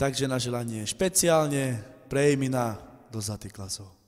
Takže na želanie špeciálne pre Emina do Zatyklasov.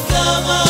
Come on.